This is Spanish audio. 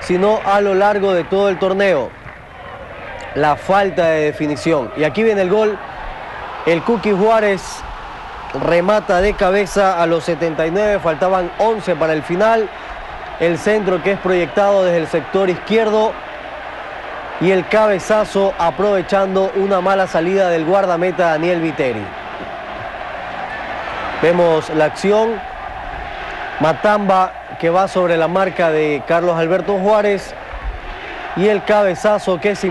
sino a lo largo de todo el torneo. La falta de definición. Y aquí viene el gol. El Cookie Juárez remata de cabeza a los 79, faltaban 11 para el final. El centro que es proyectado desde el sector izquierdo y el cabezazo aprovechando una mala salida del guardameta Daniel Viteri. Vemos la acción. Matamba que va sobre la marca de Carlos Alberto Juárez. Y el cabezazo que se